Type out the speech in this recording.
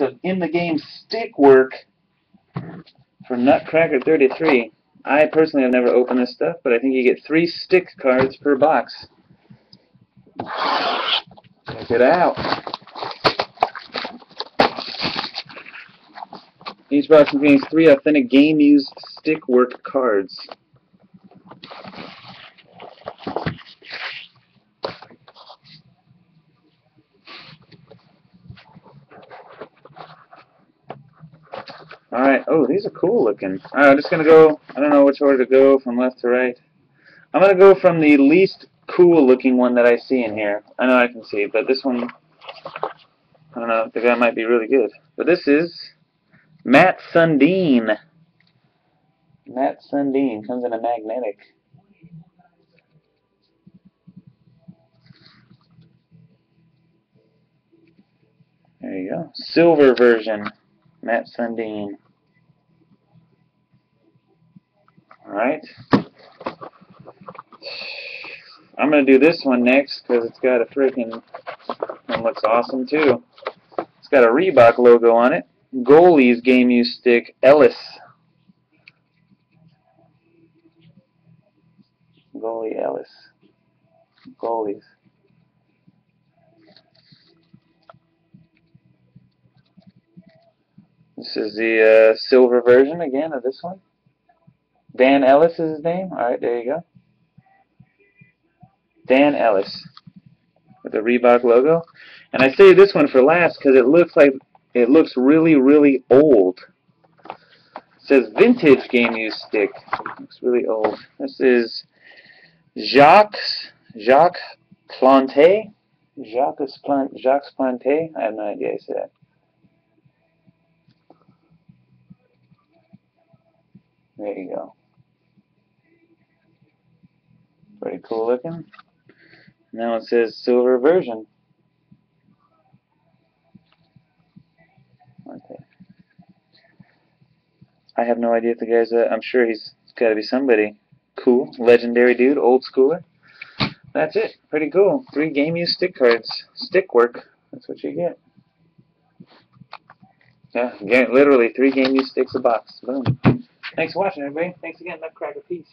of in-the-game stick work for Nutcracker 33. I personally have never opened this stuff, but I think you get three stick cards per box. Check it out. Each box contains three authentic game-used stick work cards. Alright, oh, these are cool looking. I'm just going to go, I don't know which order to go, from left to right. I'm going to go from the least cool looking one that I see in here. I know I can see, but this one, I don't know, the guy might be really good. But this is Mats Sundin. Mats Sundin comes in a magnetic. There you go. Silver version. Mats Sundin. Alright. I'm going to do this one next because it's got a freaking, it looks awesome too. It's got a Reebok logo on it. Goalies game use stick Ellis. Goalie Ellis. Goalies. This is the uh, silver version again of this one. Dan Ellis is his name. Alright, there you go. Dan Ellis with the Reebok logo. And I saved this one for last because it looks like it looks really, really old. It says vintage game use stick. looks really old. This is Jacques Jacques Plante. Jacques Plante. Jacques Plante. I have no idea I said. There you go. Cool looking. Now it says silver version. Okay. I have no idea if the guy's I'm sure he's got to be somebody cool, legendary dude, old schooler. That's it. Pretty cool. Three game use stick cards. Stick work. That's what you get. Yeah, get literally three game use sticks a box. Boom. Thanks for watching, everybody. Thanks again, Nutcracker. Peace.